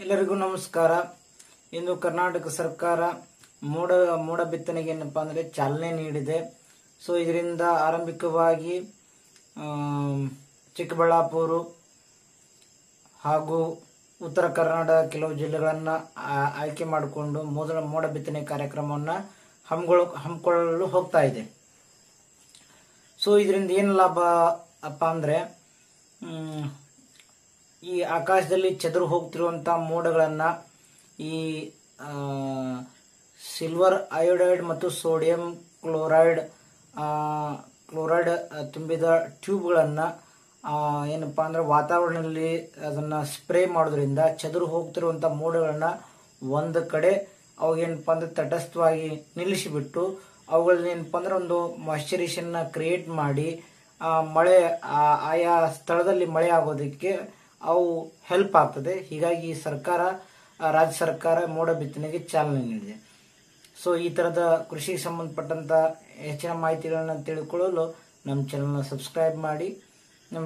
ಎಲ್ಲರಿಗೂ ನಮಸ್ಕಾರ. ಇಂದು ಕರ್ನಾಟಕ ಸರ್ಕಾರ ಮೋಡ ಮೋಡ ಬಿತ್ತನೆಗೆ ಏನಪ್ಪಾ ಅಂದ್ರೆ ಚಾಲನೆ ನೀಡಿದೆ. ಸೊ ಇದರಿಂದ ಆರಂಭಿಕವಾಗಿ ಚಿಕ್ಕಬಳ್ಳಾಪುರ ಹಾಗೂ ಉತ್ತರ ಕನ್ನಡ ಕೆಲವು ಜಿಲ್ಲೆಗಳನ್ನು ಆಯ್ಕೆ ಮಾಡಿಕೊಂಡು ಮೊದಲ ಮೋಡ ಬಿತ್ತನೆ ಕಾರ್ಯಕ್ರಮವನ್ನ ಹಮ್ಮಿಕೊಳ್ಳ ಹಮ್ಮಿಕೊಳ್ಳಲು ಹೋಗ್ತಾ ಇದೆ. ಸೊ ಇದರಿಂದ ಏನು ಲಾಭ ಅಪ್ಪ ಅಂದ್ರೆ ಈ ಆಕಾಶದಲ್ಲಿ ಚದುರು ಹೋಗ್ತಿರುವಂತ ಮೋಡಗಳನ್ನ ಈ ಸಿಲ್ವರ್ ಅಯೋಡೈಡ್ ಮತ್ತು ಸೋಡಿಯಂ ಕ್ಲೋರೈಡ್ ಕ್ಲೋರೈಡ್ ತುಂಬಿದ ಟ್ಯೂಬ್ಗಳನ್ನು ಏನಪ್ಪ ಅಂದ್ರೆ ವಾತಾವರಣದಲ್ಲಿ ಅದನ್ನ ಸ್ಪ್ರೇ ಮಾಡೋದ್ರಿಂದ ಚದುರು ಹೋಗ್ತಿರುವಂತ ಮೋಡಗಳನ್ನ ಒಂದು ಕಡೆ ಅವಾಗೇನಪ್ಪ ಅಂದ್ರೆ ತಟಸ್ಥವಾಗಿ ನಿಲ್ಲಿಸಿಬಿಟ್ಟು ಅವುಗಳನ್ನ ಏನಪ್ಪಾ ಅಂದ್ರೆ ಒಂದು ಮಾಯ್ಶ್ಚರೇಷನ್ ಕ್ರಿಯೇಟ್ ಮಾಡಿ ಮಳೆ ಆಯಾ ಸ್ಥಳದಲ್ಲಿ ಮಳೆ ಆಗೋದಕ್ಕೆ ಅವು ಹೆಲ್ಪ್ ಆಗ್ತದೆ. ಹೀಗಾಗಿ ಸರ್ಕಾರ ರಾಜ್ಯ ಸರ್ಕಾರ ಮೋಡ ಬಿತ್ತನೆಗೆ ಚಾಲನೆ ನೀಡಿದೆ. ಸೊ ಈ ತರದ ಕೃಷಿಗೆ ಸಂಬಂಧಪಟ್ಟಂತ ಹೆಚ್ಚಿನ ಮಾಹಿತಿಗಳನ್ನ ತಿಳ್ಕೊಳ್ಳಲು ನಮ್ಮ ಚಾನಲ್ನ ಸಬ್ಸ್ಕ್ರೈಬ್ ಮಾಡಿ. ನಮ್ಮ